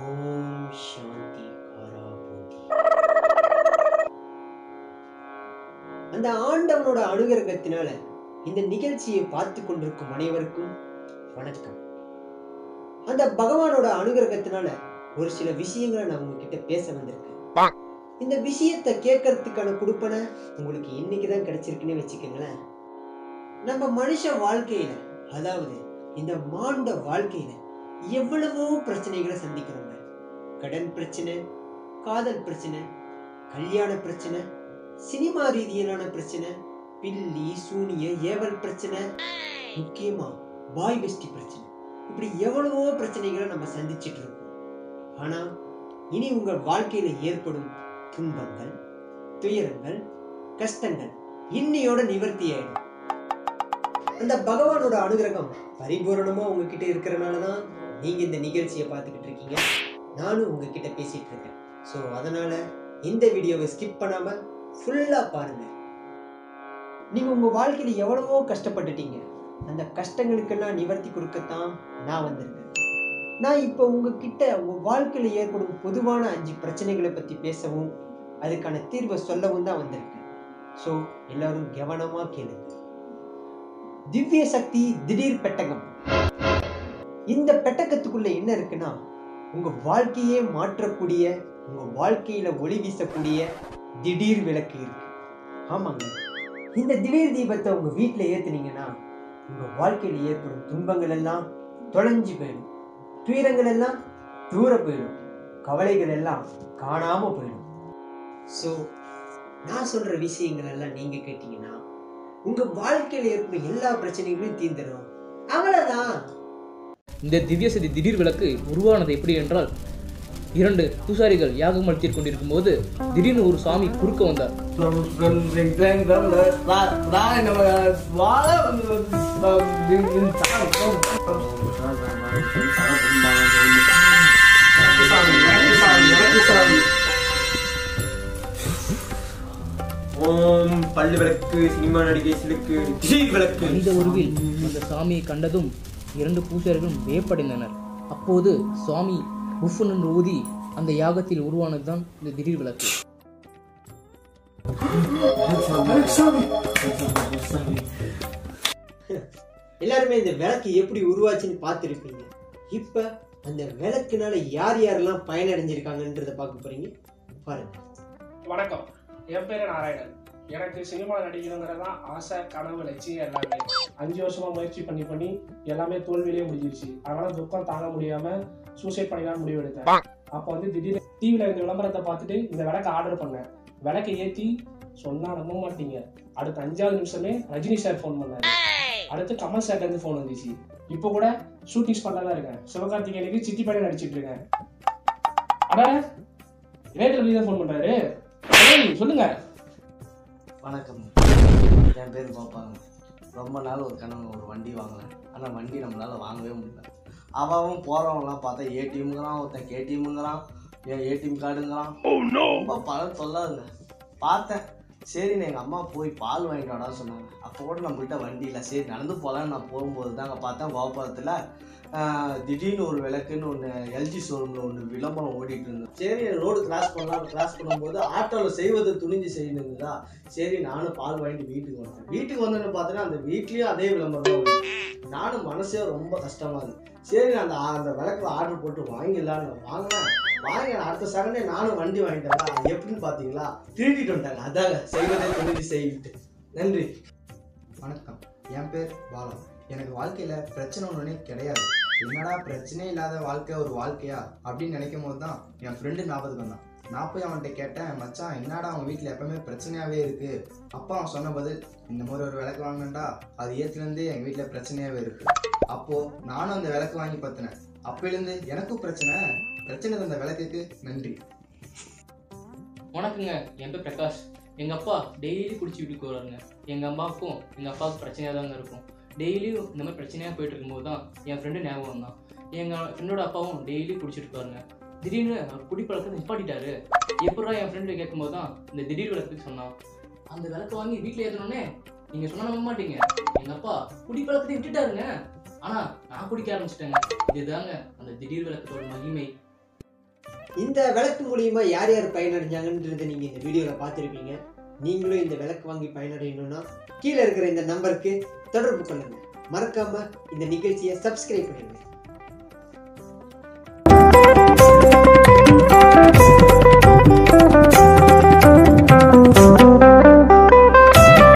ஓம் சாந்தி அந்த ஆண்டவனோட அனுகிரகத்தினால இந்த நிகழ்ச்சியை பார்த்து கொண்டிருக்கும் அனைவருக்கும் வணக்கம். அந்த பகவானோட அனுகிரகத்தினால ஒரு சில விஷயங்களை நான் உங்ககிட்ட பேச வந்திருக்கேன். இந்த விஷயத்தை கேட்கறதுக்கான கொடுப்பனை உங்களுக்கு இன்னைக்கு தான் கிடைச்சிருக்குன்னு வச்சுக்கோங்களேன். நம்ம மனுஷ வாழ்க்கையில அதாவது இந்த மாண்ட வாழ்க்கையில எவ்வளவோ பிரச்சனைகளை சந்திக்கிறோங்க கடன் பிரச்சனை காதல் பிரச்சனை கல்யாண பிரச்சனை சினிமா ரீதியிலான பிரச்சனை பில்லி சூனிய ஏவல் பிரச்சனை முக்கியமா பாய் வெஸ்டி பிரச்சனை. இப்படி எவ்வளவோ பிரச்சனைகளை நம்ம சந்திச்சிட்டு இருக்கோம். ஆனா இனி உங்கள் வாழ்க்கையில ஏற்படும் துன்பங்கள் துயரங்கள் கஷ்டங்கள் இன்னையோட நிவர்த்தி ஆயிடும். அந்த பகவானோட அனுகிரகம் பரிபூரணமா உங்ககிட்ட இருக்கிறனால தான் நீங்க இந்த நிகழ்ச்சியை பார்த்துக்கிட்டு இருக்கீங்க. நானும் உங்ககிட்ட பேசிட்டு இருக்கேன். ஸோ அதனால் இந்த வீடியோவை ஸ்கிப் பண்ணாமல் ஃபுல்லாக பாருங்கள் நீங்க உங்க வாழ்க்கையில எவ்வளவோ கஷ்டப்பட்டுட்டீங்க. அந்த கஷ்டங்களுக்கெல்லாம் நிவர்த்தி கொடுக்கத்தான் நான் வந்திருக்கேன். நான் இப்போ உங்ககிட்ட உங்க வாழ்க்கையில ஏற்படும் பொதுவான அஞ்சு பிரச்சனைகளை பத்தி பேசவும் அதுக்கான தீர்வை சொல்லவும் தான் வந்திருக்கேன். ஸோ எல்லாரும் கவனமா கேளுங்க. திவ்ய சக்தி திடீர் பெட்டகம். இந்த பெட்டகத்துக்குள்ள என்ன இருக்குன்னா உங்க வாழ்க்கையே மாற்றக்கூடிய உங்க வாழ்க்கையில ஒளி வீசக்கூடிய திடீர் விளக்கு இருக்கு. ஆமாங்க. இந்த திடீர் தீபத்தை உங்க வீட்டுல ஏத்துனீங்கன்னா உங்க வாழ்க்கையில ஏற்படும் துன்பங்கள் எல்லாம் தொலைஞ்சு போயிடும். துயரங்கள் எல்லாம் தூர போயிடும். கவலைகள் எல்லாம் காணாம போயிடும். ஸோ நான் சொல்ற விஷயங்கள் எல்லாம் நீங்க கேட்டீங்கன்னா உங்க வாழ்க்கையில ஏற்படும் எல்லா பிரச்சனைகளையும் தீர்ந்துடும் அவ்வளவுதான். இந்த திவ்ய சதி திடீர் விளக்கு உருவானது எப்படி என்றால் இரண்டு பூசாரிகள் யாகம் அளித்துக் கொண்டிருக்கும் போது திடீர்னு ஒரு சாமி குறுக்க வந்தார். ஓம் பள்ளி விளக்கு சினிமா நடிகை சிலுக்கு திடீர் விளக்கு. மனித உருவில் அந்த சாமியை கண்டதும் இரண்டு பூசாரிகளும் வியப்படைந்தனர். அப்போது சுவாமி உஃபுன் என்று ஊதி அந்த யாகத்தில் உருவானதுதான் இந்த திடீர் விளக்கு. எல்லாருமே இந்த விளக்கு எப்படி உருவாச்சுன்னு பார்த்துருப்பீங்க. இப்ப அந்த விளக்குனால யார் யாரெல்லாம் பயனடைஞ்சிருக்காங்கன்றத பார்க்க போறீங்க. பாருங்க. வணக்கம். என் பேரு நாராயணன். எனக்கு சினிமா நடிக்கணுங்கிறதான் ஆசை கனவு லட்சியம் எல்லாமே. அஞ்சு வருஷமா முயற்சி பண்ணி பண்ணி எல்லாமே தோல்வியிலே முடிஞ்சிருச்சு. அதனால துக்கம் தாங்க முடியாம சூசைட் பண்ணிடலாம் முடிவு எடுத்தேன் அப்போ வந்து திடீர்னு டிவியில் இந்த விளம்பரத்தை பார்த்துட்டு இந்த விளக்கை ஆர்டர் பண்ணேன். விளக்கை ஏற்றி சொன்னா நம்ப மாட்டீங்க. அடுத்த அஞ்சாவது நிமிஷமே ரஜினி சார் ஃபோன் பண்ணாரு. அடுத்து கமல் சார்ல இருந்து ஃபோன் வந்துச்சு. இப்போ கூட ஷூட்டிங் ஸ்பாட்ல தான் இருக்கேன். சிவகார்த்திகேயனுக்கு சித்தி பையன் நடிச்சிட்டு இருக்கேன். அட ரேட்டர் தான் ஃபோன் பண்றாரு. சொல்லுங்க. வணக்கம். என் பேர் பாப்பாங்க ரொம்ப நாள் ஒரு கனவு ஒரு வண்டி வாங்கினேன் ஆனால் வண்டி நம்மளால் வாங்கவே முடியல. அவன் போகிறவங்களாம் பார்த்தா ஏடிஎம்ங்கிறான் ஒருத்தன் கேடிஎம்ங்கிறான் என் ஏடிஎம் கார்டுங்கிறான். ரொம்ப பல சொல்லாதுங்க பார்த்தேன். சரின்னு எங்கள் அம்மா போய் பால் வாங்கிட்டு வாடான்னு சொன்னாங்க. அப்போ கூட நம்மள்கிட்ட வண்டி இல்லை. சரி நடந்து போகலான்னு நான் போகும்போது தாங்க பார்த்தேன் கோபாலத்தில் திடீர்னு ஒரு விளக்குன்னு ஒன்று எல்ஜி ஷோரூமில் ஒன்று விளம்பரம் ஓடிட்டு இருந்தோம் சரி ரோடு கிராஸ் பண்ணலாம் கிராஸ் பண்ணும்போது ஆட்டோவில் செய்வது துணிஞ்சு செய்யணுங்களா சரி நானும் பால் வாங்கிட்டு வீட்டுக்கு வந்தேன். வீட்டுக்கு வந்தோன்னு பார்த்தோன்னா அந்த வீட்லேயும் அதே விளம்பரம் நானும் மனசே ரொம்ப கஷ்டமாக இருக்குது சரி அந்த அந்த விளக்கு ஆர்டர் போட்டு வாங்கிடலான்னு வாங்கினேன் வாங்க அடுத்த செகண்டே நானும் வண்டி வாங்கிட்டேன் எப்படின்னு பார்த்தீங்களா திருடிட்டு வந்தாங்க அதாங்க செய்வதை திருடி செய்யிட்டு நன்றி. வணக்கம். என் பேர் பாலா. எனக்கு வாழ்க்கையில் பிரச்சனை ஒன்றுனே கிடையாது. என்னடா பிரச்சனையே இல்லாத வாழ்க்கை ஒரு வாழ்க்கையா? அப்படின்னு நினைக்கும் போது தான் என் ஃப்ரெண்டு ஞாபகம் தான் நான் போய் அவன்கிட்ட கேட்டேன் மச்சான் என்னடா அவன் வீட்டில் எப்பவுமே பிரச்சனையாகவே இருக்கு? அப்பா அவன் சொன்ன பதில் இந்த மாதிரி ஒரு விளக்கு வாங்கினேன்டா அது ஏற்றுலேருந்தே எங்கள் வீட்டில் பிரச்சனையாகவே இருக்கு. அப்போது நானும் அந்த விளக்கு வாங்கி பார்த்தினேன் அப்போலேருந்து எனக்கும் பிரச்சனை பிரச்சனை தந்த விளக்குக்கு நன்றி. வணக்கங்க என் பேர் பிரகாஷ். எங்கள் அப்பா டெய்லி குடிச்சு வீட்டுக்கு வருவாருங்க. எங்கள் அம்மாவுக்கும் எங்கள் அப்பாவுக்கும் பிரச்சனையாக தாங்க இருக்கும். டெய்லியும் இந்த மாதிரி பிரச்சனையாக போயிட்டு இருக்கும்போது தான் என் ஃப்ரெண்டு ஞாபகம் தான் எங்கள் ஃப்ரெண்டோட அப்பாவும் டெய்லி குடிச்சிட்டு இருப்பாருங்க. திடீர்னு அவர் குடிப்பழக்கத்தை நிப்பாட்டிட்டாரு. எப்படா என் ஃப்ரெண்டு கேட்கும்போது தான் இந்த திடீர் விளக்குக்கு சொன்னான். அந்த விளக்கு வாங்கி வீட்டில் ஏற்றணுன்னே நீங்கள் சொன்னா நம்ப மாட்டீங்க. எங்கள் அப்பா குடிப்பழக்கத்தை விட்டுட்டாருங்க. ஆனால் நான் குடிக்க ஆரம்பிச்சிட்டேங்க. இதுதாங்க அந்த திடீர் விளக்கத்தோட மகிமை. இந்த விளக்கு மூலியமாக யார் யார் பயனடைஞ்சாங்கன்றதை நீங்கள் இந்த வீடியோவில் பார்த்துருப்பீங்க. நீங்களும் இந்த விளக்கு வாங்கி பயனடையணும்னா கீழே இருக்கிற இந்த நம்பருக்கு தொடர்பு கொள்ளுங்கள் மறக்காமல் இந்த நிகழ்ச்சியை சப்ஸ்கிரைப் பண்ணுங்கள் Thank you.